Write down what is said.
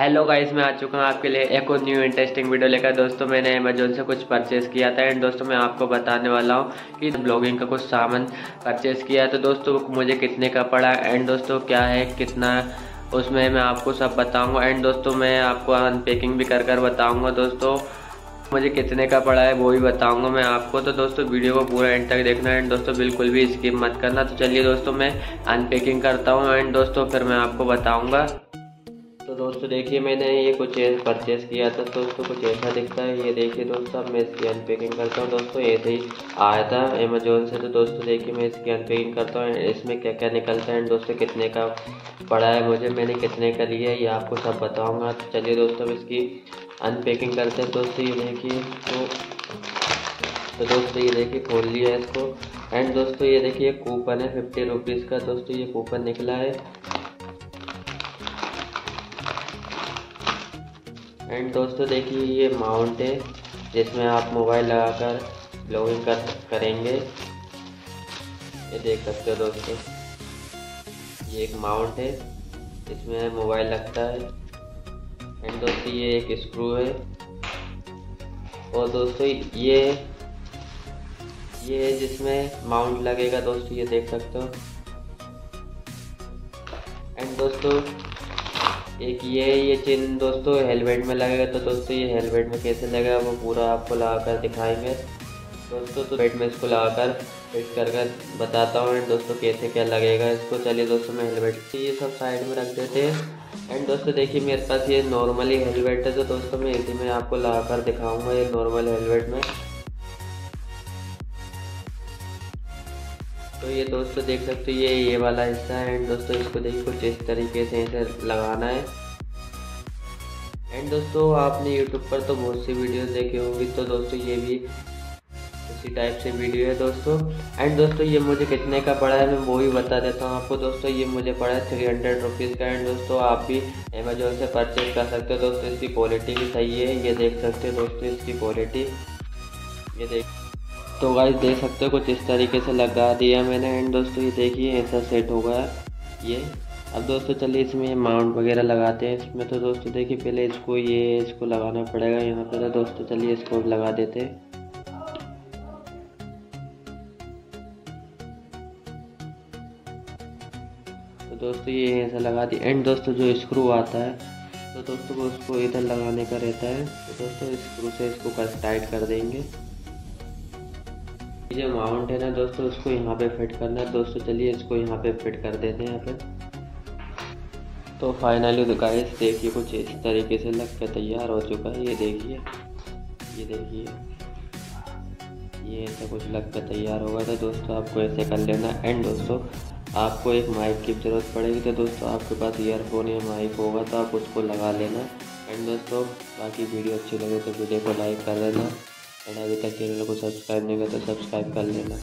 Hello guys मैं आ चुका हूँ आपके लिए एक और न्यू इंटरेस्टिंग वीडियो लेकर। दोस्तों, मैंने अमेजोन से कुछ परचेज़ किया था एंड दोस्तों, मैं आपको बताने वाला हूँ कि ब्लॉगिंग का कुछ सामान परचेज़ किया तो दोस्तों, मुझे कितने का पड़ा एंड दोस्तों, क्या है, कितना, उसमें मैं आपको सब बताऊँगा। एंड दोस्तों, मैं आपको अनपैकिंग भी कर कर बताऊँगा। दोस्तों, मुझे कितने का पड़ा है, वो भी बताऊँगा मैं आपको। तो दोस्तों वीडियो को पूरा एंड तक देखना एंड दोस्तों, बिल्कुल भी स्किप मत करना। तो चलिए दोस्तों, मैं अनपैकिंग करता हूँ एंड दोस्तों, फिर मैं आपको बताऊँगा। दोस्तों, देखिए मैंने ये कुछ परचेज़ किया था दोस्तों कुछ ऐसा दिखता है। ये देखिए दोस्तों, अब मैं इसकी अनपैकिंग करता हूँ। दोस्तों ऐसे ही आया था अमेजोन से तो दोस्तों, देखिए मैं इसकी अनपैकिंग करता हूँ। इसमें क्या क्या निकलता है? दोस्तों, कितने का पड़ा है मुझे? मैंने कितने का लिया है, ये आपको सब बताऊँगा। तो चलिए दोस्तों, अब इसकी अनपैकिंग करते हैं। दोस्तों, ये देखिए तो तो दोस्तों, ये देखिए, खोल लिया इसको। एंड दोस्तों, ये देखिए कूपन है फिफ्टी रुपीज़ का। दोस्तों, ये कूपन निकला है। एंड दोस्तों, देखिए ये माउंट है, जिसमें आप मोबाइल लगाकर ब्लॉगिंग कर करेंगे। ये देख सकते हो दोस्तों, ये एक माउंट है, इसमें मोबाइल लगता है। एंड दोस्तों, ये एक स्क्रू है। और दोस्तों, ये ये जिसमें माउंट लगेगा, दोस्तों, ये देख सकते हो। एंड दोस्तों एक ये ये चिन्ह दोस्तों हेलमेट में लगेगा तो दोस्तों ये हेलमेट में कैसे लगेगा वो पूरा आपको लगा कर दिखाएँगे। दोस्तों तो हेलमेट में इसको लगा कर फिट कर कर बताता हूँ एंड दोस्तों कैसे क्या लगेगा इसको। चलिए दोस्तों मैं हेलमेट ये सब साइड में रख देते हैं। एंड दोस्तों देखिए मेरे पास ये नॉर्मली हेलमेट है तो दोस्तों मैं इसी में आपको लगा कर दिखाऊँगा ये नॉर्मल हेलमेट में। तो ये दोस्तों देख सकते हो, ये ये वाला हिस्सा है। एंड दोस्तों, इसको देखिए कुछ इस तरीके से इसे लगाना है। एंड दोस्तों, आपने यूट्यूब पर तो बहुत सी वीडियो देखे होंगी। तो दोस्तों, ये भी इसी टाइप से वीडियो है दोस्तों। एंड दोस्तों, ये मुझे कितने का पड़ा है, मैं वो भी बता देता हूँ आपको। दोस्तों, ये मुझे पड़ा है थ्री हंड्रेड रुपीज़ का। एंड दोस्तों, आप भी अमेजोन से परचेज कर सकते हो। दोस्तों, इसकी क्वालिटी भी सही है। ये देख सकते हो दोस्तों, इसकी क्वालिटी ये देख तो गाइस देख सकते हो कुछ इस तरीके से लगा दिया मैंने। एंड दोस्तों, ये देखिए, ऐसा सेट हो गया। ये। अब दोस्तों, चलिए इसमें माउंट वगैरह लगाते हैं। इसमें तो दोस्तों, देखिए, पहले इसको, ये इसको लगाना पड़ेगा। यहाँ पर तो दोस्तों, चलिए इसको लगा देते हैं। तो दोस्तों, ये ऐसा लगा दिया। एंड दोस्तों, जो स्क्रू आता है तो दोस्तों को उसको इधर लगाने का रहता है। तो दोस्तों स्क्रू से इसको टाइट कर देंगे। जो माउंट है ना दोस्तों उसको यहाँ पे फिट करना है। दोस्तों, चलिए इसको यहाँ पे फिट कर देते हैं यहाँ पे। तो फाइनली तो गाइस देखिए कुछ इस तरीके से लग के तैयार हो चुका है। ये देखिए ये देखिए, ये ऐसा कुछ लग कर तैयार होगा। तो दोस्तों, आपको ऐसे कर लेना एंड दोस्तों, आपको एक माइक की ज़रूरत पड़ेगी। तो दोस्तों, आपके पास ईयरफोन या माइक होगा तो आप उसको लगा लेना। एंड दोस्तों, बाकी वीडियो अच्छी लगे तो वीडियो को लाइक कर देना। और अभी तक चैनल को सब्सक्राइब नहीं किया तो सब्सक्राइब कर लेना।